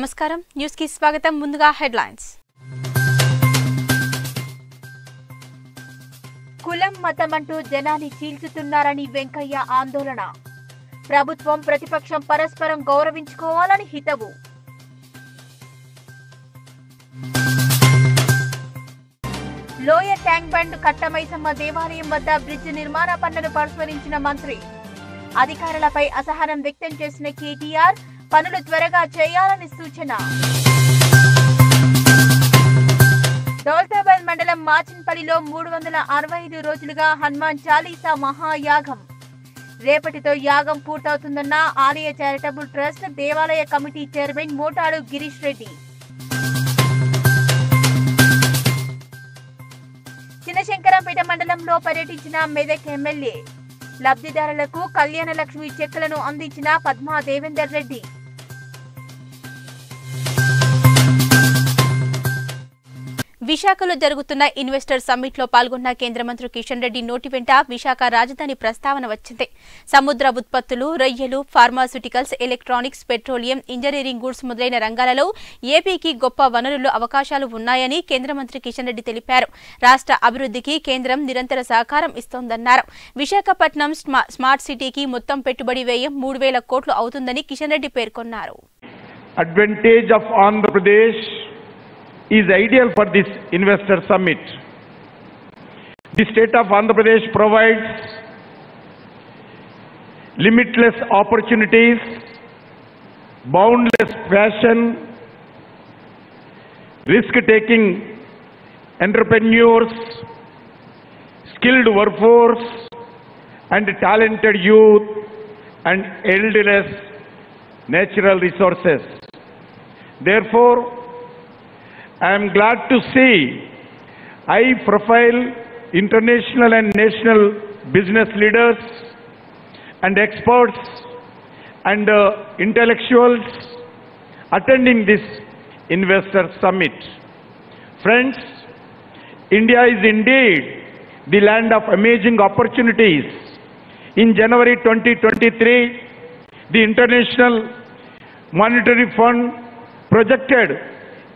నమస్కారం. న్యూస్కి స్వాగతం. ముందుగా హెడ్లైన్స్. కులం మతం అంటూ జనాన్ని చీల్చుతున్నారని వెంకయ్య ఆందోళన. ప్రభుత్వం ప్రతిపక్షం పరస్పరం గౌరవించుకోవాలని హితవు. లోయర్ ట్యాంక్ బండ్ కట్టమైసమ్మ దేవాలయం వద్ద బ్రిడ్జ్ నిర్మాణ పనులను పరిశీలించిన మంత్రి. అధికారులపై అసహనం వ్యక్తం చేసిన కేటీఆర్ పనులు త్వరగా చేయాలని సూచన. దౌలతాబాద్ మండలం మాచిన్పల్లిలో మూడు వందల అరవై ఐదు రోజులుగా హనుమాన్ చాలీసా మహాయాగం. రేపటితో యాగం పూర్తవుతుందన్న ఆలయ చారిటబుల్ ట్రస్ట్ దేవాలయ కమిటీ చైర్మన్ మోటాడు గిరీష్ రెడ్డి. చిన్నశంకరంపేట మండలంలో పర్యటించిన మెదక్ ఎమ్మెల్యే. లబ్ధిదారులకు కళ్యాణ లక్ష్మి చెక్కులను అందించిన పద్మా దేవేందర్ రెడ్డి. విశాఖలో జరుగుతున్న ఇన్వెస్టర్ సమ్మిట్లో పాల్గొన్న కేంద్ర మంత్రి కిషన్ రెడ్డి నోటి వెంట విశాఖ రాజధాని ప్రస్తావన వచ్చింది. సముద్ర ఉత్పత్తులు రొయ్యలు pharmaceuticals electronics petroleum engineering goods మొదలైన రంగాలలో ఏపీకి గొప్ప వనరులు అవకాశాలు ఉన్నాయని కేంద్ర మంత్రి కిషన్ రెడ్డి తెలిపారు. రాష్ట్ర అభివృద్ధికి కేంద్రం నిరంతర సహకారం ఇస్తోందన్నారు. విశాఖపట్నం స్మార్ట్ సిటీకి మొత్తం పెట్టుబడి వ్యయం మూడు వేల కోట్లు అవుతుందని కిషన్ రెడ్డి పేర్కొన్నారు. Advantage of Andhra Pradesh is ideal for this investor summit. The state of Andhra Pradesh provides limitless opportunities, boundless passion, risk-taking entrepreneurs, skilled workforce, and talented youth and endless natural resources. Therefore, I am glad to see high profile international and national business leaders and experts and uh, intellectuals attending this investor summit. Friends, India is indeed the land of amazing opportunities. In January 2023, the International Monetary Fund projected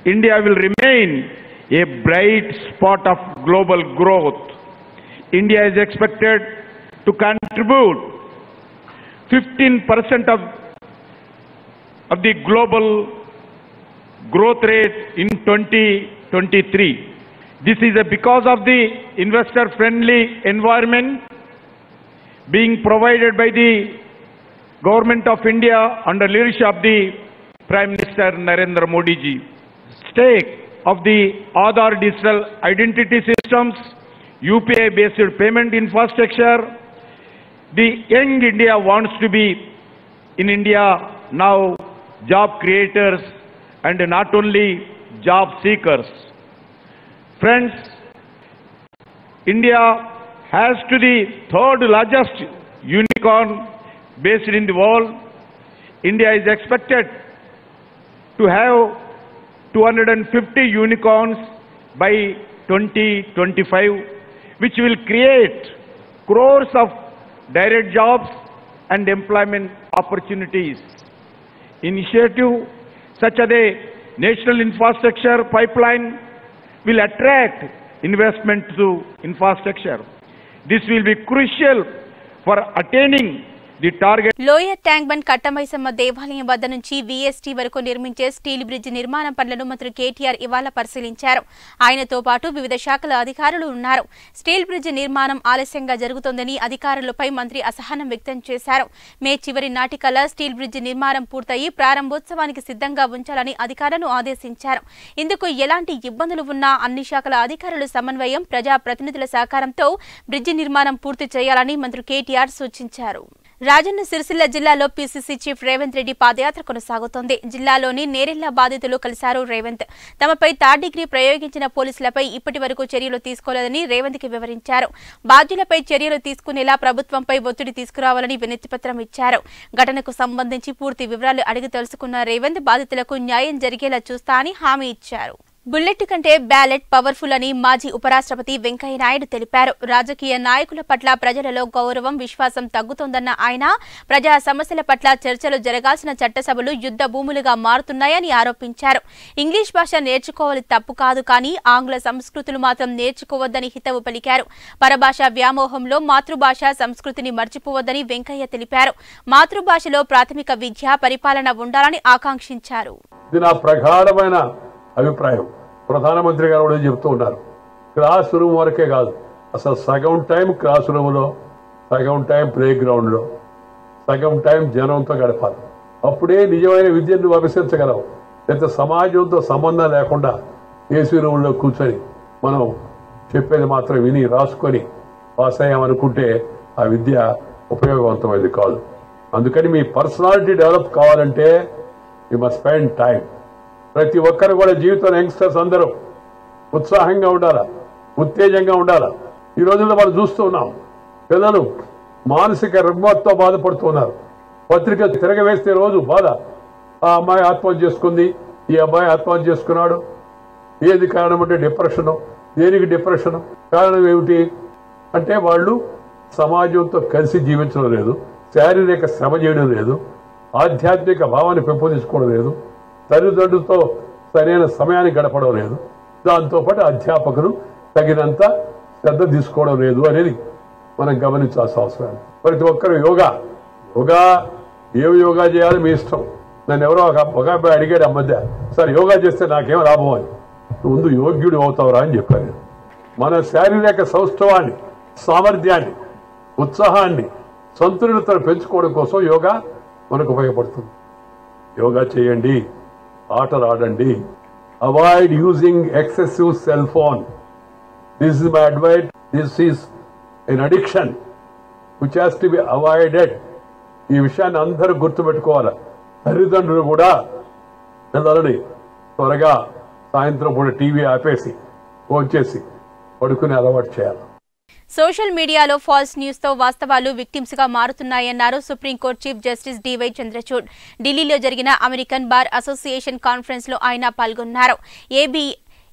India will remain a bright spot of global growth. India is expected to contribute 15% of, of the global growth rate in 2023. This is because of the investor-friendly environment being provided by the Government of India under leadership of the Prime Minister Narendra Modi ji. Stake of the Aadhaar digital identity systems, UPI-based payment infrastructure, the young India wants to be in India now job creators and not only job seekers. Friends, India has to the third largest unicorn based in the world. India is expected to have 250 unicorns by 2025, which will create crores of direct jobs and employment opportunities. Initiative such as a national infrastructure pipeline will attract investment to infrastructure. This will be crucial for attaining the lower tank bund Kattamaisamma దేవాలయం వద్ద నుంచి VST వరకు నిర్మించే steel bridge నిర్మాణ పనులను మంత్రి కేటీఆర్ ఇవాళ పరిశీలించారు. ఆయనతో పాటు వివిధ శాఖల అధికారులు ఉన్నారు. స్టీల్ బ్రిడ్జ్ నిర్మాణం ఆలస్యంగా జరుగుతోందని అధికారులపై మంత్రి అసహనం వ్యక్తం చేశారు. మే చివరి నాటికల్లా స్టీల్ బ్రిడ్జ్ నిర్మాణం పూర్తయి ప్రారంభోత్సవానికి సిద్ధంగా ఉంచాలని అధికారులను ఆదేశించారు. ఇందుకు ఎలాంటి ఇబ్బందులు ఉన్నా అన్ని శాఖల అధికారుల సమన్వయం ప్రజా ప్రతినిధుల సహకారంతో బ్రిడ్జి నిర్మాణం పూర్తి చేయాలని మంత్రి కేటీఆర్ సూచించారు. రాజన్న సిరిసిల్ల జిల్లాలో పీసీసీ చీఫ్ రేవంత్ రెడ్డి పాదయాత్ర కొనసాగుతోంది. జిల్లాలోని నేరెళ్ళ బాధితులు కలిశారు రేవంత్. తమపై థర్డ్ డిగ్రీ ప్రయోగించిన పోలీసులపై ఇప్పటి వరకు చర్యలు తీసుకోలేదని రేవంత్కి వివరించారు. బాధ్యులపై చర్యలు తీసుకునేలా ప్రభుత్వంపై ఒత్తిడి తీసుకురావాలని వినతిపత్రం ఇచ్చారు. ఘటనకు సంబంధించి పూర్తి వివరాలు అడిగి తెలుసుకున్న రేవంత్ బాధితులకు న్యాయం జరిగేలా చూస్తా అని హామీ ఇచ్చారు. బుల్లెట్ కంటే బ్యాలెట్ పవర్ఫుల్ అని మాజీ ఉపరాష్ట్రపతి వెంకయ్య నాయుడు తెలిపారు. రాజకీయ నాయకుల పట్ల ప్రజలలో గౌరవం విశ్వాసం తగ్గుతోందన్న ఆయన ప్రజా సమస్యల పట్ల చర్చలు జరగాల్సిన చట్టసభలు యుద్ధ భూములుగా మారుతున్నాయని ఆరోపించారు. ఇంగ్లీష్ భాష నేర్చుకోవాలి తప్పు కాదు కానీ ఆంగ్ల సంస్కృతులు మాత్రం నేర్చుకోవద్దని హితవు పలికారు. పరభాష వ్యామోహంలో మాతృభాష సంస్కృతిని మర్చిపోవద్దని వెంకయ్య తెలిపారు. మాతృభాషలో ప్రాథమిక విద్య పరిపాలన ఉండాలని ఆకాంక్షించారు. ప్రగాఢమైన అభిప్రాయం. ప్రధానమంత్రి గారు కూడా చెప్తూ ఉన్నారు. క్లాస్ రూమ్ వరకే కాదు. అసలు సగం టైం క్లాస్ రూమ్లో సగం టైం ప్లే గ్రౌండ్లో సగం టైం జనంతో గడపాలి. అప్పుడే నిజమైన విద్యను అభ్యసించగలవు లేకపోతే సమాజంతో సంబంధం లేకుండా ఏసీ రూమ్లో కూర్చొని మనం చెప్పేది మాత్రం విని రాసుకొని పాస్ అయ్యామనుకుంటే ఆ విద్య ఉపయోగవంతమైనది కాదు. అందుకని మీ పర్సనాలిటీ డెవలప్ కావాలంటే యూ మస్ట్ స్పెండ్ టైం. ప్రతి ఒక్కరు కూడా జీవితంలో యంగ్స్టర్స్ అందరూ ఉత్సాహంగా ఉండాలా? ఉత్తేజంగా ఉండాలా? ఈ రోజుల్లో మనం చూస్తూ ఉన్నాం పిల్లలు మానసిక రుగ్మతతో బాధపడుతున్నారు. పత్రిక తిరగవేస్తే రోజు బాధ. ఆ అమ్మాయి ఆత్మహత్య చేసుకుంది ఈ అబ్బాయి ఆత్మహత్య చేసుకున్నాడు. ఏది కారణం అంటే డిప్రెషను. దేనికి డిప్రెషన్? కారణం ఏమిటి? అంటే వాళ్ళు సమాజంతో కలిసి జీవించడం లేదు శారీరక శ్రమ చేయడం లేదు ఆధ్యాత్మిక భావాన్ని పెంపొందించుకోవడం లేదు. తల్లిదండ్రులతో సరైన సమయాన్ని గడపడం లేదు. దాంతోపాటు అధ్యాపకులు తగినంత శ్రద్ధ తీసుకోవడం లేదు అనేది మనం గమనించాల్సిన అవసరం. ప్రతి ఒక్కరు యోగా యోగా ఏమి యోగా చేయాలి మీ ఇష్టం. నన్ను ఎవరో ఒక ఒక అబ్బాయి అడిగాడు ఆ మధ్య సార్ యోగా చేస్తే నాకేం లాభం? అని. ముందు యోగ్యుడు అవుతావురా అని చెప్పాను మన శారీరక సౌష్ఠవాన్ని సామర్థ్యాన్ని ఉత్సాహాన్ని సంతులతను పెంచుకోవడం కోసం యోగా మనకు ఉపయోగపడుతుంది. యోగా చేయండి. ఆటలు ఆడండి avoid using excessive cell phone this is my advice this is an addiction which has to be avoided ఈ విషయాన్ని అందరూ గుర్తుపెట్టుకోవాలి. తల్లిదండ్రులు కూడా పిల్లలని త్వరగా సాయంత్రం పూట టీవీ ఆపేసి ఫోన్ చేసి పడుకునే అలవాటు చేయాలి. సోషల్ మీడియాలో ఫాల్స్ న్యూస్తో వాస్తవాలు విక్టిమ్స్గా మారుతున్నాయన్నారు supreme court chief justice DY Chandrachud. ఢిల్లీలో జరిగిన అమెరికన్ బార్ అసోసియేషన్ కాన్ఫరెన్స్లో ఆయన పాల్గొన్నారు. ఏబీ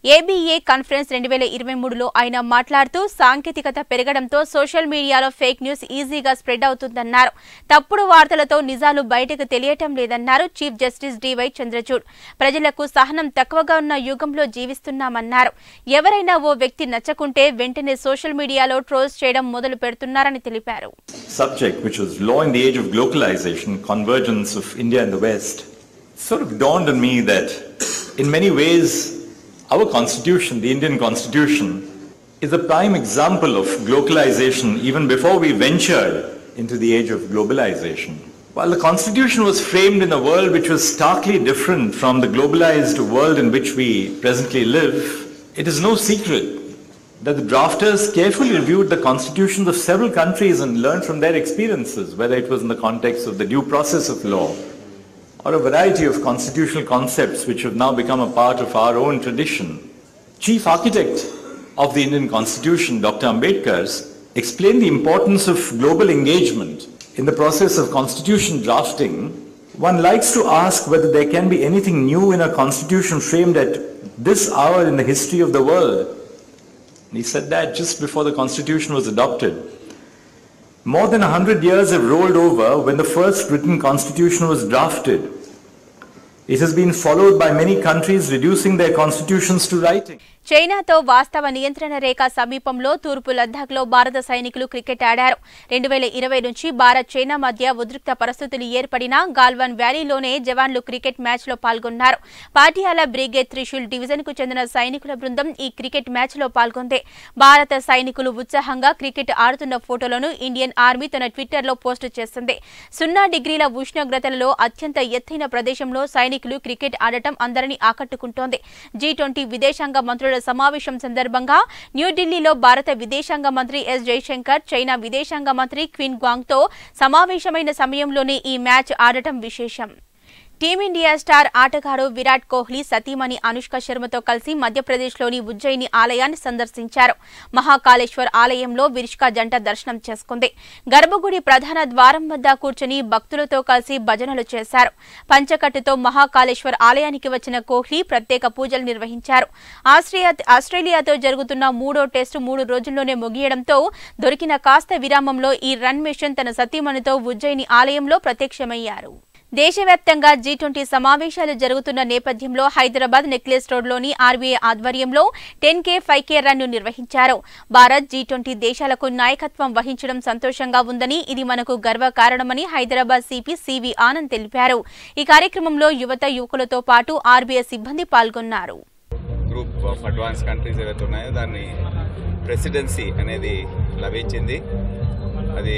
ఏబీఏ కాన్ఫరెన్స్ రెండు వేల ఇరవై మూడులో ఆయన మాట్లాడుతూ సాంకేతికత పెరగడంతో సోషల్ మీడియాలో ఫేక్ న్యూస్ ఈజీగా స్ప్రెడ్ అవుతుందన్నారు. తప్పుడు వార్తలతో నిజాలు బయటకు తెలియటం లేదన్నారు చీఫ్ జస్టిస్ డివై చంద్రచూడ్. ప్రజలకు సహనం తక్కువగా ఉన్న యుగంలో జీవిస్తున్నామన్నారు. ఎవరైనా ఓ వ్యక్తి నచ్చకుంటే వెంటనే సోషల్ మీడియాలో ట్రోల్స్ చేయడం మొదలు పెడుతున్నారని తెలిపారు. Subject, which was law in the age of globalization, convergence of India and the West, sort of dawned on me that in many ways our constitution, the Indian constitution, is a prime example of globalization even before we ventured into the age of globalization. While the constitution was framed in a world which was starkly different from the globalized world in which we presently live, it is no secret that the drafters carefully reviewed the constitutions of several countries and learned from their experiences, whether it was in the context of the due process of law or a variety of constitutional concepts which have now become a part of our own tradition. Chief architect of the Indian Constitution, Dr. Ambedkar, explained the importance of global engagement in the process of constitution drafting. One likes to ask whether there can be anything new in a constitution framed at this hour in the history of the world. And he said that just before the constitution was adopted. More than hundred years have rolled over when the first written constitution was drafted. చైనాతో వాస్తవ నియంత్రణ రేఖ సమీపంలో తూర్పు లద్దాఖ్లో భారత సైనికులు cricket ఆడారు. రెండు వేల ఇరవై నుంచి భారత్ చైనా మధ్య ఉద్రిక్త పరిస్థితులు ఏర్పడినా గాల్వాన్ వ్యాలీలోనే జవాన్లు క్రికెట్ మ్యాచ్లో పాల్గొన్నారు. పాటియాల బ్రిగేడ్ త్రిశూల్ డివిజన్కు చెందిన సైనికుల బృందం ఈ క్రికెట్ మ్యాచ్లో పాల్గొంది. భారత సైనికులు ఉత్సాహంగా క్రికెట్ ఆడుతున్న ఫోటోలను ఇండియన్ ఆర్మీ తన ట్విట్టర్లో పోస్టు చేసింది. సున్నా డిగ్రీల ఉష్ణోగ్రతలలో అత్యంత ఎత్తైన ప్రదేశంలో సైనిక సైనికులు క్రికెట్ ఆడటం అందరినీ ఆకట్టుకుంటోంది. జీ ట్వంటీ విదేశాంగ మంత్రుల సమావేశం సందర్భంగా న్యూఢిల్లీలో భారత విదేశాంగ మంత్రి ఎస్ జైశంకర్ చైనా విదేశాంగ మంత్రి క్విన్ గ్వాంగ్తో సమావేశమైన సమయంలోనే ఈ మ్యాచ్ ఆడటం విశేషం. టీమిండియా స్టార్ ఆటగాడు విరాట్ కోహ్లీ సతీమణి అనుష్క శర్మతో కలిసి మధ్యప్రదేశ్లోని ఉజ్జయిని ఆలయాన్ని సందర్శించారు. మహాకాళేశ్వర్ ఆలయంలో విరిష్కా జంట దర్శనం చేసుకుంది. గర్భగుడి ప్రధాన ద్వారం వద్ద కూర్చుని భక్తులతో కలిసి భజనలు చేశారు. పంచకట్టుతో మహాకాళేశ్వర్ ఆలయానికి వచ్చిన కోహ్లీ ప్రత్యేక పూజలు నిర్వహించారు. ఆస్ట్రేలియా ఆస్ట్రేలియాతో జరుగుతున్న మూడో టెస్టు మూడు రోజుల్లోనే ముగియడంతో దొరికిన కాస్త విరామంలో ఈ రన్ మిషన్ తన సతీమణితో ఉజ్జయిని ఆలయంలో ప్రత్యక్షమయ్యారు. దేశవ్యాప్తంగా జీ ట్వంటీ సమావేశాలు జరుగుతున్న నేపథ్యంలో హైదరాబాద్ నెక్లెస్ రోడ్లోని ఆర్బీఐ ఆధ్వర్యంలో టెన్ కే ఫైవ్ కే రన్ను నిర్వహించారు. భారత్ జీ ట్వంటీ దేశాలకు నాయకత్వం వహించడం సంతోషంగా ఉందని ఇది మనకు గర్వకారణమని హైదరాబాద్ సిపి సివి ఆనంద్ తెలిపారు. ఈ కార్యక్రమంలో యువత యువకులతో పాటు ఆర్బీఐ సిబ్బంది పాల్గొన్నారు. గ్రూప్ ఆఫ్ అడ్వాన్స్ కంట్రీస్ ఏవైతే ఉన్నాయో దాన్ని ప్రెసిడెన్సీ అనేది లభించింది. అది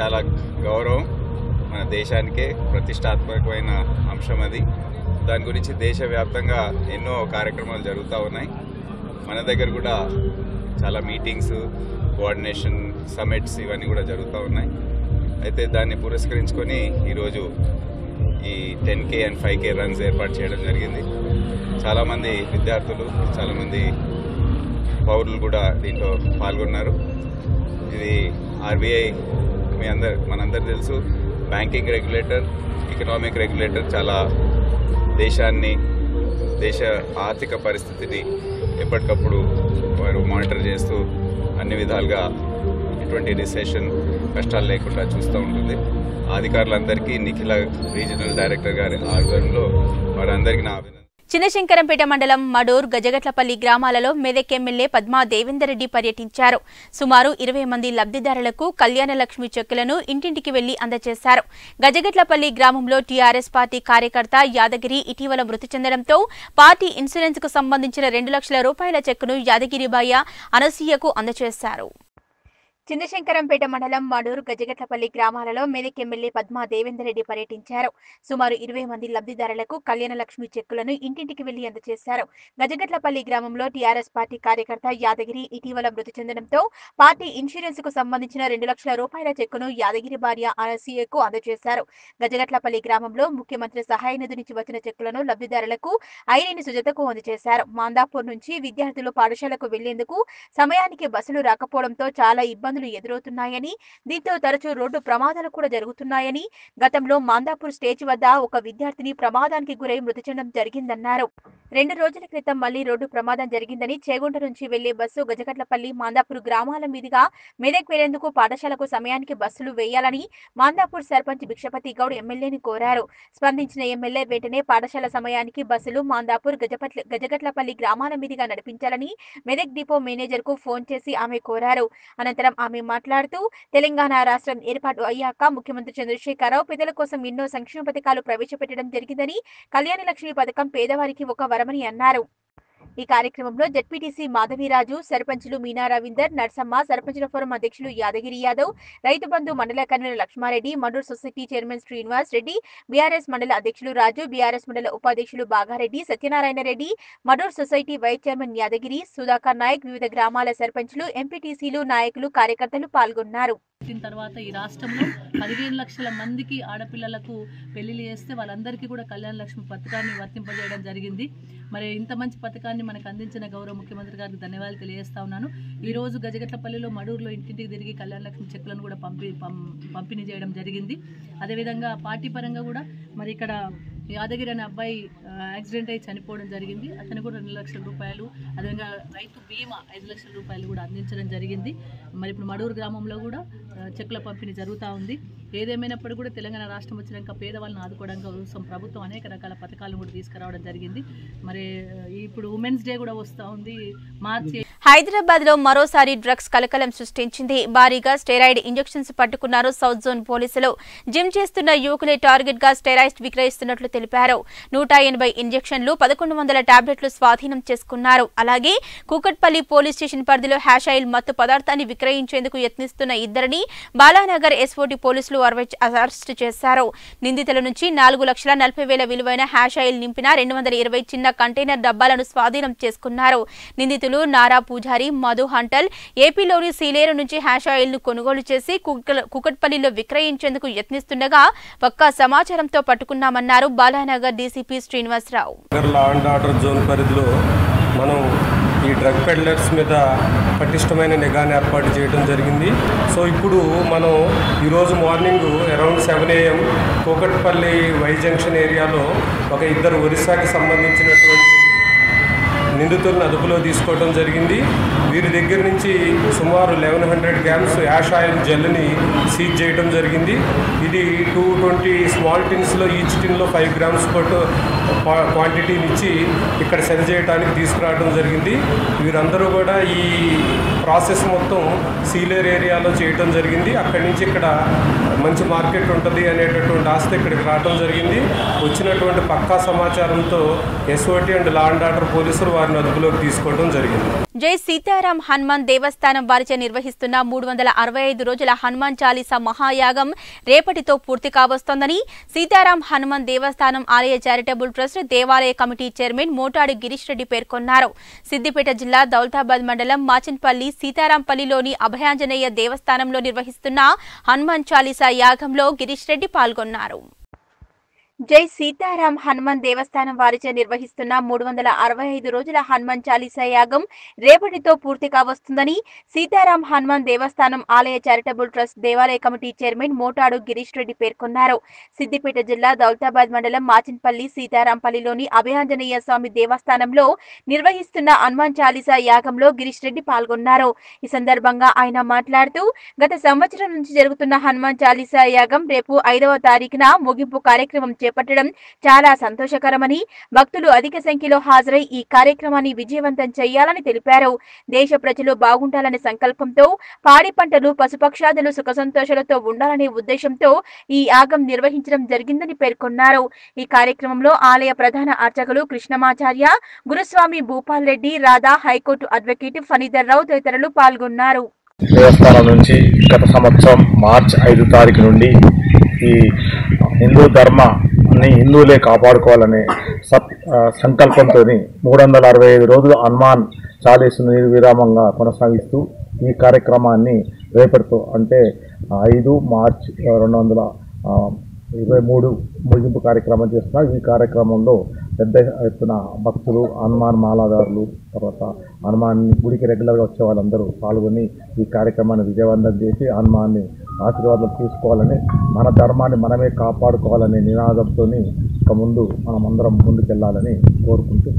చాలా గౌరవం. మన దేశానికే ప్రతిష్టాత్మకమైన అంశం అది. దాని గురించి దేశవ్యాప్తంగా ఎన్నో కార్యక్రమాలు జరుగుతూ ఉన్నాయి. మన దగ్గర కూడా చాలా మీటింగ్స్ కోఆర్డినేషన్ సమిట్స్ ఇవన్నీ కూడా జరుగుతూ ఉన్నాయి. అయితే దాన్ని పురస్కరించుకొని ఈరోజు ఈ ten K and five K runs ఏర్పాటు చేయడం జరిగింది. చాలామంది విద్యార్థులు చాలామంది పౌరులు కూడా దీంట్లో పాల్గొన్నారు. ఇది ఆర్బీఐ మీ అందరు మనందరు తెలుసు. బ్యాంకింగ్ రెగ్యులేటర్ ఎకనామిక్ రెగ్యులేటర్ చాలా దేశాన్ని దేశ ఆర్థిక పరిస్థితిని ఎప్పటికప్పుడు వారు మానిటర్ చేస్తూ అన్ని విధాలుగా ఎటువంటి రిసెషన్ కష్టాలు లేకుండా చూస్తూ ఉంటుంది. అధికారులందరికీ నిఖిల రీజనల్ డైరెక్టర్ గారి ఆధ్వర్యంలో వారందరికీ నా అభినందన చిన్నశంకరంపేట మండలం మడూర్ గజగట్లపల్లి గ్రామాలలో మెదక్ ఎమ్మెల్యే పద్మా దేవేందర్రెడ్డి పర్యటించారు. సుమారు ఇరవై మంది లబ్ధిదారులకు కళ్యాణ లక్ష్మి చెక్కులను ఇంటింటికి వెళ్ళి అందజేశారు. గజగట్లపల్లి గ్రామంలో టీఆర్ఎస్ పార్టీ కార్యకర్త యాదగిరి ఇటీవల మృతి చెందడంతో పార్టీ ఇన్సూరెన్స్కు సంబంధించిన రెండు లక్షల రూపాయల చెక్కును యాదగిరిబాయ అనసూయకు అందజేశారు. చిన్నశంకరంపేట మండలం మడూరు గజగట్లపల్లి గ్రామాలలో మెదక్ ఎమ్మెల్యే పద్మా దేవేందర్ రెడ్డి పర్యటించారు. సుమారు ఇరవై మంది లబ్ధిదారులకు కళ్యాణ లక్ష్మి చెక్కులను ఇంటింటికి వెళ్ళి అందజేశారు గజగట్లపల్లి గ్రామంలో టీఆర్ఎస్ పార్టీ కార్యకర్త యాదగిరి ఇటీవల మృతి చెందడంతో పార్టీ ఇన్సూరెన్స్కు సంబంధించిన రెండు లక్షల రూపాయల చెక్కును యాదగిరి భార్య ఆర్సీఏకు అందజేశారు. గజగట్లపల్లి గ్రామంలో ముఖ్యమంత్రి సహాయ నిధి నుంచి వచ్చిన చెక్కులను లబ్ధిదారులకు ఐరేని సుజతకు అందజేశారు. మాందాపూర్ నుంచి విద్యార్థులు పాఠశాలకు వెళ్ళేందుకు సమయానికి బస్సులు రాకపోవడంతో చాలా ఇబ్బంది ఇబ్బందులు ఎదురవుతున్నాయని దీంతో తరచూ రోడ్డు ప్రమాదాలు కూడా జరుగుతున్నాయని గతంలో మాందాపూర్ స్టేజ్ వద్ద ఒక విద్యార్థిని ప్రమాదానికి గురై మృతి చెందడం జరిగిందన్నారు. రెండు రోజుల క్రితం మళ్ళీ రోడ్డు ప్రమాదం జరిగిందని చేగుంట నుంచి వెళ్ళే బస్సు గజకట్లపల్లి మాందాపూర్ గ్రామాల మీదుగా మెదక్ వెళ్ళేందుకు పాఠశాలకు సమయానికి బస్సులు వేయాలని మాందాపూర్ సర్పంచ్ భిక్షపతి గౌడ్ ఎమ్మెల్యేని కోరారు. స్పందించిన ఎమ్మెల్యే వెంటనే పాఠశాల సమయానికి బస్సులు మాందాపూర్ గజపట్ల గజగట్లపల్లి గ్రామాల మీదుగా నడిపించాలని మెదక్ డిపో మేనేజర్కు ఫోన్ చేసి ఆమె కోరారు. అనంతరం ఆమె మాట్లాడుతూ తెలంగాణ రాష్ట్రం ఏర్పాటు అయ్యాక ముఖ్యమంత్రి చంద్రశేఖరరావు పేదల కోసం ఎన్నో సంక్షేమ పథకాలు ప్రవేశపెట్టడం జరిగిందని కళ్యాణ లక్ష్మి పథకం పేదవారికి ఒక వరమని అన్నారు. ఈ కార్యక్రమంలో జడ్పీటీసీ మాధవీరాజు సర్పంచులు మీనా రవీందర్ నర్సమ్మ సర్పంచుల ఫోరం అధ్యక్షులు యాదగిరి యాదవ్ రైతు బంధు మండల convener Lakshmareddy Manduru society chairman Srinivas Reddy BRS మండల అధ్యక్షులు రాజు బీఆర్ఎస్ మండల ఉపాధ్యక్షులు Bagareddy Satyanarayana Reddy Madur society vice chairman Yadagiri Sudhakar Naik వివిధ గ్రామాల సర్పంచులు ఎంపీటీసీలు నాయకులు కార్యకర్తలు పాల్గొన్నారు. పుట్టిన తర్వాత ఈ రాష్ట్రంలో పదిహేను లక్షల మందికి ఆడపిల్లలకు పెళ్ళిళ్ళు చేస్తే వాళ్ళందరికీ కూడా కళ్యాణ లక్ష్మి పథకాన్ని వర్తింపజేయడం జరిగింది. మరి ఇంత మంచి పథకాన్ని మనకు అందించిన గౌరవ ముఖ్యమంత్రి గారికి ధన్యవాదాలు తెలియజేస్తా ఉన్నాను. ఈ రోజు గజగట్లపల్లిలో మడూరులో ఇంటింటికి తిరిగి కళ్యాణ లక్ష్మి చెక్కులను కూడా పంపి పం- పంపిణీ చేయడం జరిగింది. అదేవిధంగా పార్టీ పరంగా కూడా మరి ఇక్కడ యాదగిరి అనే అబ్బాయి యాక్సిడెంట్ అయి చనిపోవడం జరిగింది. అతను కూడా రెండు లక్షల రూపాయలు అదేవిధంగా రైతు బీమా ఐదు లక్షల రూపాయలు కూడా అందించడం జరిగింది. మరి ఇప్పుడు మడూరు గ్రామంలో కూడా చెక్కుల పంపిణీ జరుగుతూ ఉంది. ఏదేమైనప్పుడు కూడా తెలంగాణ రాష్ట్రం వచ్చినాక పేదవాళ్ళని ఆదుకోవడానికి కోసం ప్రభుత్వం అనేక రకాల పథకాలను కూడా తీసుకురావడం జరిగింది. మరి ఇప్పుడు ఉమెన్స్ డే కూడా వస్తూ ఉంది. మార్చి హైదరాబాద్లో మరోసారి డ్రగ్స్ కలకలం సృష్టించింది. భారీగా స్టెరాయిడ్ ఇంజెక్షన్స్ పట్టుకున్నారు సౌత్ జోన్ పోలీసులు. జిమ్ చేస్తున్న యువకులే టార్గెట్గా స్టెరాయిడ్స్ విక్రయిస్తున్నట్లు తెలిపారు. నూట ఎనభై ఇంజెక్షన్లు పదకొండు వందల టాబ్లెట్లు స్వాధీనం చేసుకున్నారు. అలాగే కూకట్పల్లి పోలీస్ స్టేషన్ పరిధిలో హ్యాషాయిల్ మత్తు పదార్థాన్ని విక్రయించేందుకు యత్నిస్తున్న ఇద్దరిని బాలానగర్ ఎస్ఓటి పోలీసులు అరెస్ట్ అరెస్టు చేశారు. నిందితుల నుంచి నాలుగు లక్షల నలభై వేల విలువైన హ్యాష్ ఆయిల్ నింపిన రెండు వందల ఇరవై చిన్న కంటైనర్ డబ్బాలను స్వాధీనం చేసుకున్నారు. నిందితులు నారా పూజారి మధు హంటల్ ఏపీలోని సీలేరు నుంచి హ్యాషాయిల్ను కొనుగోలు చేసి కుకట్పల్లిలో విక్రయించేందుకు యత్నిస్తుండగా పక్కా సమాచారంతో పట్టుకున్నామన్నారు Balanagar DCP Srinivasarao. Law and order zone పరిధిలో మనం ఈ డ్రగ్ పెడ్లర్స్ మీద పటిష్టమైన నిఘాను ఏర్పాటు చేయడం జరిగింది. సో ఇప్పుడు మనం ఈరోజు morning around seven AM Kukatpally Y junction ఏరియాలో ఒక ఇద్దరు ఒరిస్సాకి సంబంధించినటువంటి నిందితులను అదుపులో తీసుకోవడం జరిగింది. వీరి దగ్గర నుంచి సుమారు eleven hundred grams hash oil జెల్ని seize చేయడం జరిగింది. ఇది టూ ట్వంటీ స్మాల్ టిన్స్లో ఈచ్ టిన్లో ఫైవ్ గ్రామ్స్ పట్టు క్వాంటిటీని ఇచ్చి ఇక్కడ సెల్ చేయడానికి తీసుకురావడం జరిగింది. వీరందరూ కూడా ఈ ప్రాసెస్ మొత్తం సీలేర్ ఏరియాలో చేయడం జరిగింది. అక్కడి నుంచి ఇక్కడ మంచి మార్కెట్ ఉంటుంది అనేటటువంటి ఆస్తి ఇక్కడికి రావడం జరిగింది. వచ్చినటువంటి పక్కా సమాచారంతో SOT and law and order పోలీసులు వారిని అదుపులోకి తీసుకోవడం జరిగింది. జై సీతారాం హనుమాన్ దేవస్థానం వారిచే నిర్వహిస్తున్న మూడు వందల అరవై ఐదు రోజుల హనుమాన్ చాలీసా మహాయాగం రేపటితో పూర్తి కావస్తోందని సీతారాం హనుమాన్ దేవస్థానం ఆలయ చారిటబుల్ ట్రస్ట్ దేవాలయ కమిటీ చైర్మన్ మోటాడు గిరీష్ రెడ్డి పేర్కొన్నారు. సిద్దిపేట జిల్లా దౌలతాబాద్ మండలం మాచిన్పల్లి సీతారాంపల్లిలోని అభయాంజనేయ దేవస్థానంలో నిర్వహిస్తున్న హనుమాన్ చాలీసా యాగంలో గిరీష్ రెడ్డి పాల్గొన్నారు. జై సీతారాం హనుమాన్ దేవస్థానం వారిచే నిర్వహిస్తున్న మూడు వందల అరవై ఐదు రోజుల హనుమాన్ చాలీసా యాగం రేపటితో పూర్తి కావస్తుందని సీతారాం హనుమాన్ దేవస్థానం ఆలయ చారిటబుల్ ట్రస్ట్ దేవాలయ కమిటీ చైర్మన్ మోటాడు గిరీష్ రెడ్డి పేర్కొన్నారు. సిద్దిపేట జిల్లా దౌలతాబాద్ మండలం మాచిన్పల్లి సీతారాంపల్లిలోని అభయాంజనేయ స్వామి దేవస్థానంలో నిర్వహిస్తున్న హనుమాన్ చాలీసా యాగంలో గిరీష్ రెడ్డి పాల్గొన్నారు. ఈ సందర్భంగా ఆయన మాట్లాడుతూ గత సంవత్సరం నుంచి జరుగుతున్న హనుమాన్ చాలీసా యాగం రేపు ఐదవ తారీఖున ముగింపు కార్యక్రమం చేపట్టడం చాలా సంతోషకరమని భక్తులు అధిక సంఖ్యలో హాజరై ఈ కార్యక్రమాన్ని విజయవంతం చేయాలని తెలిపారు. దేశ ప్రజలు బాగుండాలనే సంకల్పంతో పాడి పంటలు పశుపక్షాదులు సుఖసంతోషాలతో ఉండాలనే ఉద్దేశంతో ఈ యాగం నిర్వహించడం జరిగిందని పేర్కొన్నారు. ఈ కార్యక్రమంలో ఆలయ ప్రధాన అర్చకులు Krishnamacharya Guruswamy Bhupal Reddy Radha high court advocate Phanidhar Rao తదితరులు పాల్గొన్నారు. దేవస్థానం నుంచి గత సంవత్సరం మార్చ్ ఐదు తారీఖు నుండి ఈ హిందూ ధర్మాన్ని హిందువులే కాపాడుకోవాలనే సత్ సంకల్పంతో మూడు వందల అరవై ఐదు రోజులు హనుమాన్ చాలీసును విరామంగా కొనసాగిస్తూ ఈ కార్యక్రమాన్ని రేపటితో అంటే ఐదు మార్చ్ రెండు వందల ఇరవై మూడు ముగింపు కార్యక్రమం చేస్తున్నారు. ఈ కార్యక్రమంలో పెద్ద ఎత్తున భక్తులు హనుమాన్ మాలాదారులు తర్వాత హనుమాన్ గుడికి రెగ్యులర్గా వచ్చే వాళ్ళందరూ పాల్గొని ఈ కార్యక్రమాన్ని విజయవంతం చేసి హనుమాన్ని ఆశీర్వాదం తీసుకోవాలని మన ధర్మాన్ని మనమే కాపాడుకోవాలనే నినాదంతో ఇక ముందు మనం అందరం ముందుకెళ్ళాలని కోరుకుంటూ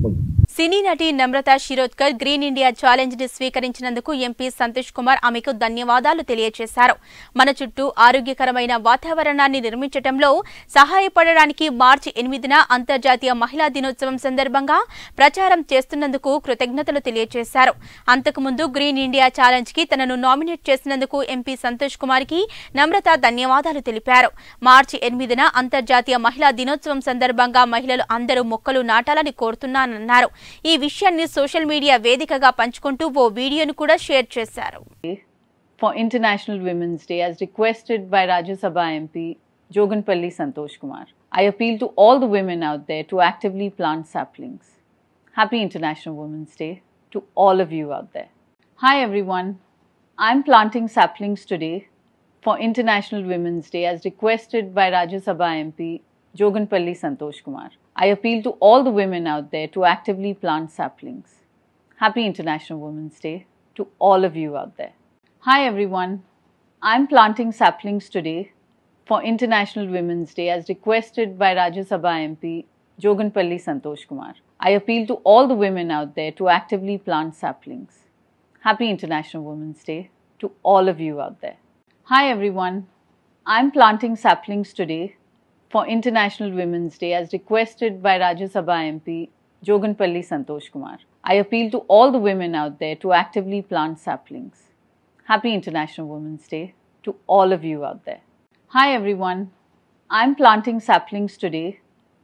సినీ నటి నమ్రత శిరోద్కర్ గ్రీన్ ఇండియా ఛాలెంజ్ని స్వీకరించినందుకు ఎంపీ సంతోష్ కుమార్ ఆమెకు ధన్యవాదాలు తెలియజేశారు మన చుట్టూ ఆరోగ్యకరమైన వాతావరణాన్ని నిర్మించడంలో సహాయపడడానికి మార్చి ఎనిమిదిన అంతర్జాతీయ మహిళా దినోత్సవం సందర్భంగా ప్రచారం చేస్తున్నందుకు కృతజ్ఞతలు తెలియజేశారు అంతకుముందు గ్రీన్ ఇండియా ఛాలెంజ్కి తనను నామినేట్ చేసినందుకు ఎంపీ సంతోష్ కుమార్కి నమ్రత ధన్యవాదాలు తెలిపారు. మార్చి ఎనిమిదిన అంతర్జాతీయ మహిళా దినోత్సవం సందర్భంగా మహిళలు అందరూ మొక్కలు నాటాలని కోరుతున్నానన్నారు. ఈ విషయాన్ని సోషల్ మీడియా వేదికగా పంచుకుంటూ ఓ వీడియోను కూడా షేర్ చేశారు for International Women's Day as requested by Rajya Sabha MP Joganpalli Santosh Kumar. I appeal to all the women out there to actively plant saplings. Happy International Women's Day to all of you out there. Hi everyone. I'm planting saplings today for International Women's Day as requested by Rajya Sabha MP Joganpalli Santosh Kumar. I appeal to all the women out there to actively plant saplings. Happy International Women's Day to all of you out there. Hi everyone. I'm planting saplings today for International Women's Day as requested by Rajya Sabha MP Joganpalli Santosh Kumar. I appeal to all the women out there to actively plant saplings. Happy International Women's Day to all of you out there. Hi everyone. I'm planting saplings today for International Women's Day as requested by Rajya Sabha MP Joganpalli Santosh Kumar. I appeal to all the women out there to actively plant saplings. Happy International Women's Day to all of you out there. Hi everyone. I'm planting saplings today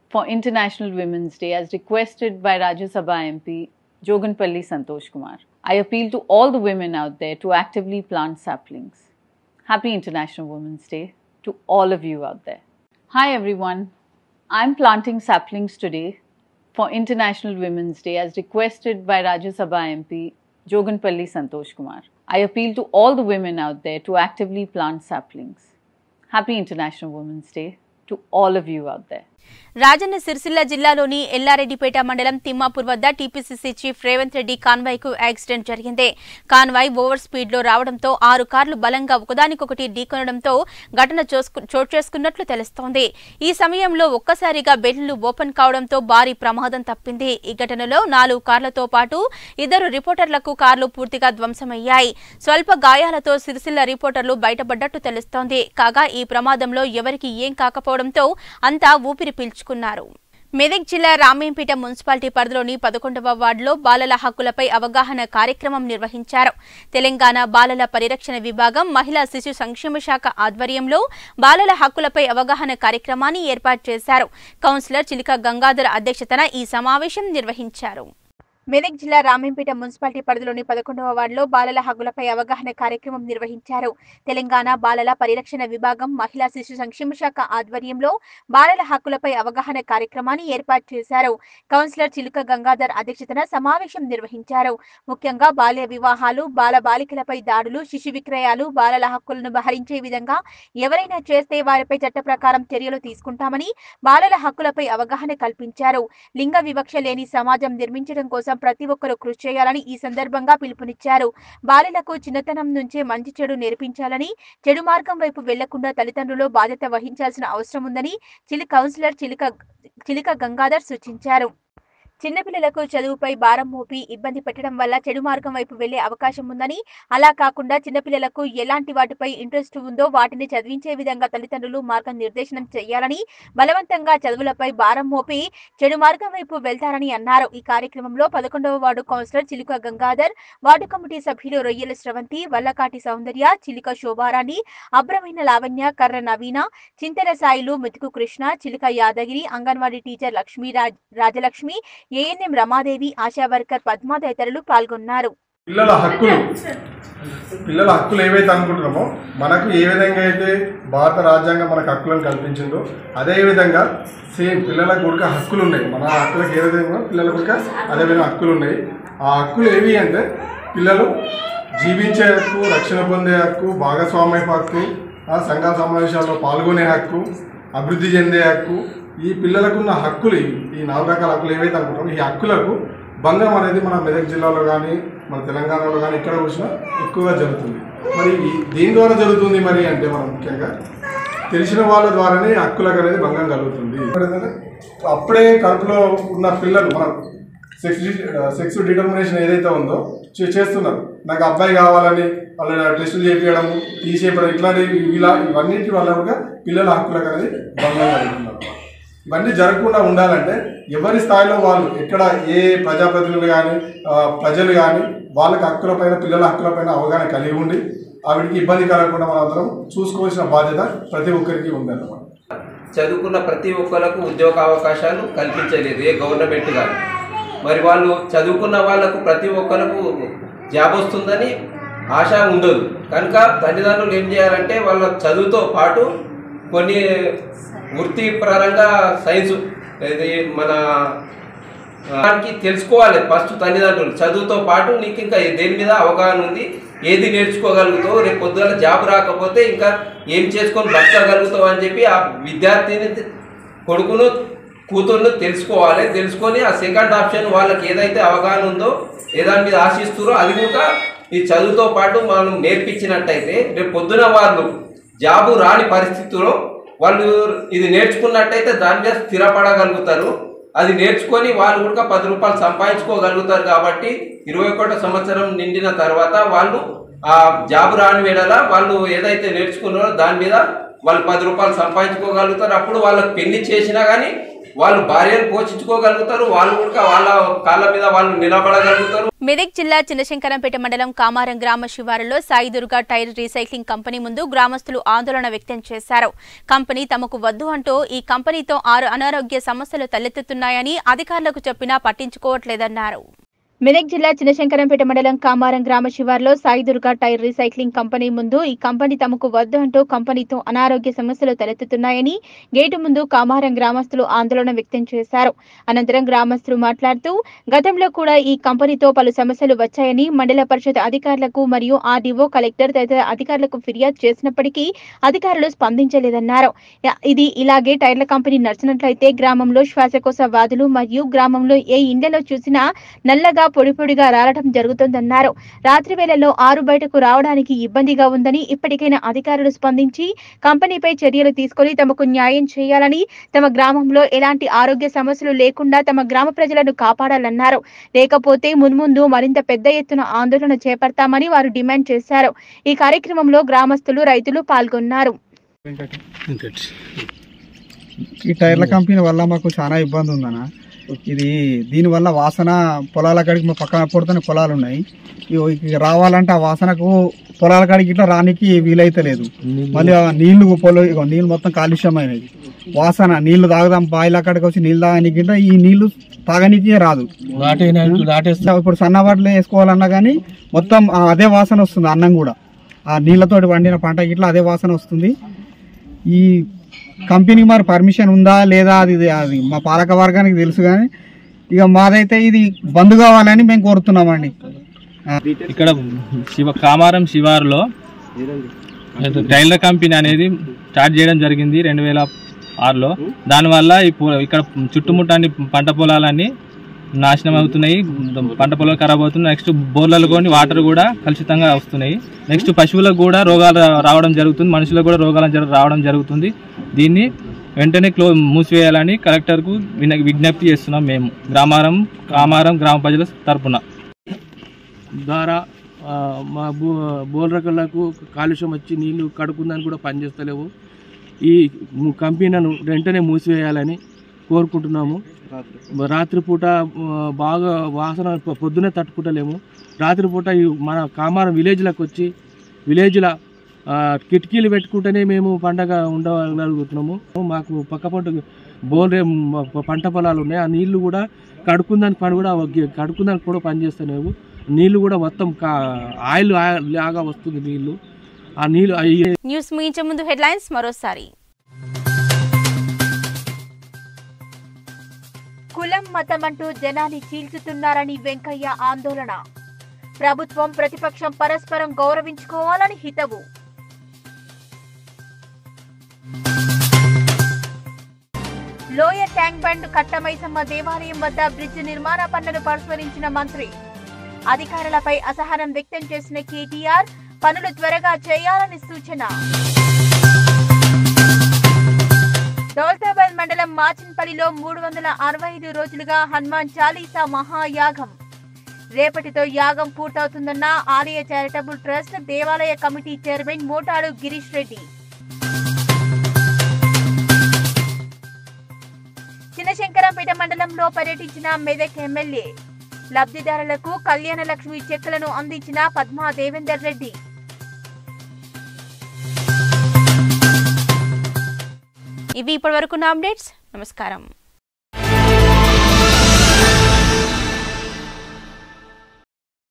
for International Women's Day as requested by Rajya Sabha MP Joganpalli Santosh Kumar. I appeal to all the women out there to actively plant saplings. Happy International Women's Day to to all of you out there. Hi everyone, I'm planting saplings today for International Women's Day as requested by Rajya Sabha MP Joganpalli Santosh Kumar. I appeal to all the women out there to actively plant saplings. Happy International Women's Day to all of you out there. Rajanna Sircilla జిల్లాలోని ఎల్లారెడ్డిపేట మండలం తిమ్మాపూర్ వద్ద TPCC chief Revanth Reddy కాన్వాయ్కు accident జరిగింది. Convoy over స్పీడ్లో రావడంతో ఆరు కార్లు బలంగా ఒకదానికొకటి ఢీకొనడంతో ఘటన చోటు చేసుకున్నట్లు తెలుస్తోంది. ఈ సమయంలో ఒక్కసారిగా బెల్లు ఓపెన్ కావడంతో భారీ ప్రమాదం తప్పింది. ఈ ఘటనలో నాలుగు కార్లతో పాటు ఇద్దరు రిపోర్టర్లకు కార్లు పూర్తిగా ధ్వంసమయ్యాయి. స్వల్ప గాయాలతో సిరిసిల్ల రిపోర్టర్లు బయటపడ్డట్టు తెలుస్తోంది. కాగా ఈ ప్రమాదంలో ఎవరికి ఏం కాకపోవడంతో అంతా ఊపిరి పీల్చుకున్నారు. మెదక్ జిల్లా రామేంపేట మున్సిపాలిటీ పరిధిలోని పదకొండవ వార్డులో బాలల హక్కులపై అవగాహన కార్యక్రమం నిర్వహించారు. తెలంగాణ బాలల పరిరక్షణ విభాగం మహిళా శిశు సంక్షేమ శాఖ ఆధ్వర్యంలో బాలల హక్కులపై అవగాహన కార్యక్రమాన్ని ఏర్పాటు చేశారు. కౌన్సిలర్ చిలిక గంగాధర్ అధ్యక్షతన ఈ సమావేశం నిర్వహించారు. మెదక్ జిల్లా రామంపేట మున్సిపాలిటీ పరిధిలోని పదకొండవ వార్డులో బాలల హక్కులపై అవగాహన కార్యక్రమం నిర్వహించారు. తెలంగాణ బాలల పరిరక్షణ విభాగం మహిళా శిశు సంక్షేమ శాఖ ఆధ్వర్యంలో బాలల హక్కులపై అవగాహన కార్యక్రమాన్ని ఏర్పాటు చేశారు. కౌన్సిలర్ చిలుక గంగాధర్ అధ్యక్షతన సమావేశం నిర్వహించారు. ముఖ్యంగా బాల్య వివాహాలు బాల బాలికలపై దాడులు శిశు విక్రయాలు బాలల హక్కులను బహరించే విధంగా ఎవరైనా చేస్తే వారిపై చట్ట ప్రకారం చర్యలు తీసుకుంటామని బాలల హక్కులపై అవగాహన కల్పించారు. లింగ వివక్ష లేని సమాజం నిర్మించడం కోసం ప్రతి ఒక్కరూ కృషి చేయాలని ఈ సందర్భంగా పిలుపునిచ్చారు. బాలిలకు చిన్నతనం నుంచే మంచి చెడు నేర్పించాలని చెడు మార్గం వైపు వెళ్ళకుండా తల్లిదండ్రులు బాధ్యత వహించాల్సిన అవసరం ఉందని చిలి కౌన్సిలర్ చిలిక చిలిక గంగాధర్ సూచించారు. చిన్నపిల్లలకు చదువుపై భారం మోపి ఇబ్బంది పెట్టడం వల్ల చెడు మార్గం వైపు వెళ్ళే అవకాశం ఉందని అలా కాకుండా చిన్నపిల్లలకు ఎలాంటి వాటిపై ఇంట్రెస్ట్ ఉందో వాటిని చదివించే విధంగా తల్లిదండ్రులు మార్గం నిర్దేశనం చేయాలని బలవంతంగా చదువులపై భారం మోపి చెడు మార్గం వైపు వెళ్తారని అన్నారు. ఈ కార్యక్రమంలో పదకొండవ వార్డు కౌన్సిలర్ చిలుక గంగాధర్ వార్డు కమిటీ సభ్యులు రొయ్యల స్రవంతి వల్లకాటి సౌందర్య చిలుక శోభారాణి అబ్రమైన లావణ్య కర్ర నవీన చింతల Sailu Methuku Krishna Chiluka Yadagiri Anganwadi teacher Lakshmi Rajalakshmi ANM Ramadevi ASHA worker Padma తదితరులు పాల్గొన్నారు. పిల్లల హక్కులు. పిల్లల హక్కులు ఏవైతే అనుకుంటున్నామో మనకు ఏ విధంగా అయితే భారత రాజ్యాంగం మనకు హక్కులను కల్పించిందో అదే విధంగా సేమ్ పిల్లలకు కూడా హక్కులు ఉన్నాయి మన హక్కులకు ఏ విధంగా పిల్లలకు కూడా అదే విధంగా హక్కులు ఉన్నాయి ఆ హక్కులు ఏవి అంటే పిల్లలు జీవించే హక్కు రక్షణ పొందే హక్కు భాగస్వామ్య హక్కు ఆ సంఘ సమావేశాల్లో పాల్గొనే హక్కు అభివృద్ధి చెందే హక్కు ఈ పిల్లలకున్న హక్కులు ఈ నాలుగు రకాల హక్కులు ఏవైతే అనుకుంటామో ఈ హక్కులకు భంగం అనేది మన మెదక్ జిల్లాలో కానీ మన తెలంగాణలో కానీ ఎక్కడ చూసినా ఎక్కువగా జరుగుతుంది. మరి దేని ద్వారా జరుగుతుంది మరి అంటే మనం ముఖ్యంగా తెలిసిన వాళ్ళ ద్వారానే హక్కులకు అనేది భంగం కలుగుతుంది. ఎప్పుడైతే అప్పుడే కడుపులో ఉన్న పిల్లలు మనం సెక్స్ సెక్స్ డిటర్మినేషన్ ఏదైతే ఉందో చేస్తున్నారు. నాకు అబ్బాయి కావాలని వాళ్ళ టెస్టులు చేపించడం తీసేయడం ఇట్లాంటివి ఇలా ఇవన్నిటి వల్ల కూడా పిల్లల హక్కులకు అనేది భంగం కలుగుతున్నారు ఇవన్నీ జరగకుండా ఉండాలంటే ఎవరి స్థాయిలో వాళ్ళు ఎక్కడ ఏ ప్రజాప్రతినిధులు కానీ ప్రజలు కానీ వాళ్ళకి హక్కులపైన పిల్లల హక్కులపైన అవగాహన కలిగి ఉండి ఆవిడికి ఇబ్బంది కలగకుండా మనం అందరం చూసుకోవాల్సిన బాధ్యత ప్రతి ఒక్కరికి ఉందన్నమాట. చదువుకున్న ప్రతి ఒక్కరికి ఉద్యోగ అవకాశాలు కల్పించలేదు ఏ గవర్నమెంట్ కానీ మరి వాళ్ళు చదువుకున్న వాళ్ళకు ప్రతి ఒక్కరికి జాబ్ వస్తుందని ఆశ ఉండదు. కనుక తల్లిదండ్రులు ఏం చేయాలంటే వాళ్ళ చదువుతో పాటు కొన్ని వృత్తిపరంగా సైన్స్ ఇది మన దానికి తెలుసుకోవాలి. ఫస్ట్ తల్లిదండ్రులు చదువుతో పాటు నీకు ఇంకా దేని మీద అవగాహన ఉంది ఏది నేర్చుకోగలుగుతావు రేపు పొద్దున జాబ్ రాకపోతే ఇంకా ఏం చేసుకొని బతకగలుగుతావు అని చెప్పి ఆ విద్యార్థిని కొడుకును కూతుర్ను తెలుసుకోవాలి. తెలుసుకొని ఆ సెకండ్ ఆప్షన్ వాళ్ళకి ఏదైతే అవగాహన ఉందో ఏ దాని మీద ఆశిస్తారో అది కూడా ఈ చదువుతో పాటు మనం నేర్పించినట్టయితే రేపు పొద్దున వాళ్ళు జాబు రాని పరిస్థితిలో వాళ్ళు ఇది నేర్చుకున్నట్టయితే దాని మీద స్థిరపడగలుగుతారు. అది నేర్చుకొని వాళ్ళు కూడా పది రూపాయలు సంపాదించుకోగలుగుతారు కాబట్టి ఇరవై ఒకటో సంవత్సరం నిండిన తర్వాత వాళ్ళు ఆ జాబ్ రాని వేళల వాళ్ళు ఏదైతే నేర్చుకున్నారో దాని మీద వాళ్ళు పది రూపాయలు సంపాదించుకోగలుగుతారు. అప్పుడు వాళ్ళకి పెళ్ళి చేసినా కానీ వాళ్ళు భార్యను పోషించుకోగలుగుతారు వాళ్ళు కూడా వాళ్ళ కాళ్ళ మీద వాళ్ళు నిలబడగలుగుతారు. మెదక్ జిల్లా చిన్నశంకరంపేట మండలం కామారం గ్రామ శివారులో సాయిదుర్గ టైర్ రీసైక్లింగ్ కంపెనీ ముందు గ్రామస్తులు ఆందోళన వ్యక్తం చేశారు. కంపెనీ తమకు వద్దు అంటూ ఈ కంపెనీతో ఆరు అనారోగ్య సమస్యలు తలెత్తుతున్నాయని అధికారులకు చెప్పినా పట్టించుకోవట్లేదన్నారు. మెదక్ జిల్లా చిన్నశంకరంపేట మండలం కామారం గ్రామ శివార్లో Sai Durga tyre recycling company ముందు ఈ కంపెనీ తమకు వద్దు అంటూ కంపెనీతో అనారోగ్య సమస్యలు తలెత్తుతున్నాయని గేటు ముందు కామారం గ్రామస్తులు ఆందోళన వ్యక్తం చేశారు. అనంతరం గ్రామస్తులు మాట్లాడుతూ గతంలో కూడా ఈ కంపెనీతో పలు సమస్యలు వచ్చాయని మండల పరిషత్ అధికారులకు మరియు ఆర్డీఓ కలెక్టర్ తదితర అధికారులకు ఫిర్యాదు చేసినప్పటికీ అధికారులు స్పందించలేదన్నారు. ఇది ఇలాగే టైర్ల కంపెనీ నడిచినట్లయితే గ్రామంలో శ్వాసకోశ వ్యాధులు మరియు గ్రామంలో ఏ ఇండ్లలో చూసినా నల్లగా పొడి పొడిగా రాలటం జరుగుతుందన్నారు. రాత్రి వేళల్లో ఆరు బయటకు రావడానికి ఇబ్బందిగా ఉందని ఇప్పటికైనా అధికారులు స్పందించి కంపెనీపై చర్యలు తీసుకొని తమకు న్యాయం చేయాలని తమ గ్రామంలో ఎలాంటి ఆరోగ్య సమస్యలు లేకుండా తమ గ్రామ ప్రజలను కాపాడాలన్నారు. లేకపోతే మున్ముందు మరింత పెద్ద ఎత్తున ఆందోళన చేపడతామని వారు డిమాండ్ చేశారు. ఈ కార్యక్రమంలో గ్రామస్తులు రైతులు పాల్గొన్నారు. ఈ టైర్ల కంపెనీ వల్ల మాకు చాలా ఇబ్బంది ఉందన్నా. ఇది దీనివల్ల వాసన పొలాల కాడికి మా పక్కన పొడుతున్న పొలాలు ఉన్నాయి. రావాలంటే ఆ వాసనకు పొలాల కాడికి ఇట్లా రానికి వీలైతలేదు మళ్ళీ ఆ నీళ్ళు పొలం ఇగో నీళ్ళు మొత్తం కాలుష్యమైనవి వాసన నీళ్ళు తాగుదాం బాయిల కాడికి వచ్చి నీళ్ళు తాగనీకి ఈ నీళ్ళు తాగనీకి రాదు. ఇప్పుడు సన్నవాట్లు వేసుకోవాలన్నా కానీ మొత్తం అదే వాసన వస్తుంది అన్నం కూడా. ఆ నీళ్ళతోటి వండిన పంట ఇట్లా అదే వాసన వస్తుంది. ఈ కంపెనీకి మరి పర్మిషన్ ఉందా లేదా అది అది మా పాలక వర్గానికి తెలుసు కానీ ఇక మాదైతే ఇది బంద్ కావాలని మేము కోరుతున్నామండి. ఇక్కడ శివ కామారం శివారులో టైలర్ కంపెనీ అనేది స్టార్ట్ చేయడం జరిగింది రెండు వేల ఆరులో. దానివల్ల ఈ ఇక్కడ చుట్టుముట్టని పంట పొలాలన్నీ నాశనం అవుతున్నాయి పంట పొలాలు ఖరాబ్ అవుతున్నాయి. నెక్స్ట్ బోర్లలో కొని వాటర్ కూడా కలుషితంగా వస్తున్నాయి. నెక్స్ట్ పశువులకు కూడా రోగాలు రావడం జరుగుతుంది మనుషులకు కూడా రోగాలు రావడం జరుగుతుంది. దీన్ని వెంటనే క్లో మూసివేయాలని కలెక్టర్కు విన- విజ్ఞప్తి చేస్తున్నాం మేము. గ్రామారం కామారం గ్రామ ప్రజల తరపున. ద్వారా మా బో బోర్రకలకు కాలుష్యం వచ్చి నీళ్ళు కడుకుందని కూడా పనిచేస్తలేవు. ఈ ము- కంపెనీలను వెంటనే మూసివేయాలని కోరుకుంటున్నాము. రాత్రిపూట బాగా వాసన పొద్దునే తట్టుకుంటలేము. రాత్రిపూట ఈ మన కామారం విలేజ్లకు వచ్చి విలేజ్ల కిటికీలు పెట్టుకుంటేనే మేము పండగ ఉండగలుగుతున్నాము. మాకు పక్క పంట బోర్రే పంట పొలాలు ఉన్నాయి. ఆ నీళ్ళు కూడా కడుక్కుందానికి పని కూడా కడుక్కుందానికి కూడా పనిచేస్తలేవు నీళ్ళు కూడా మొత్తం ఆయిల్ లాగా వస్తుంది నీళ్ళు. ఆ నీళ్ళు న్యూస్ ముగించే ముందు హెడ్లైన్స్ మరోసారి. కులం మతం అంటూ జనాన్ని చీల్చుతున్నారని వెంకయ్య ఆందోళన. ప్రభుత్వం ప్రతిపక్షం పరస్పరం గౌరవించుకోవాలని హితవు. లోయర్ ట్యాంక్ బండ్ కట్టమైసమ్మ దేవాలయం వద్ద బ్రిడ్జ్ నిర్మాణ పనులను పరిశీలించిన మంత్రి. అధికారులపై అసహనం వ్యక్తం చేసిన కేటీఆర్ పనులు త్వరగా చేయాలని సూచన. దౌలతాబాద్ మండలం మాచిన్పల్లిలో మూడు వందల అరవై ఐదు రోజులుగా హనుమాన్ చాలీసా మహాయాగం. రేపటితో యాగం పూర్తవుతుందన్న ఆలయ చారిటబుల్ ట్రస్ట్ దేవాలయ కమిటీ చైర్మన్ మోటాడు గిరీష్ రెడ్డి. చిన్నశంకరంపేట మండలంలో పర్యటించిన మెదక్ ఎమ్మెల్యే లబ్ధిదారులకు కళ్యాణ లక్ష్మి చెక్కులను అందించిన పద్మా దేవేందర్ రెడ్డి. ఇవి ఇప్పటి ఇప్పటివరకున్న అప్డేట్స్. నమస్కారం.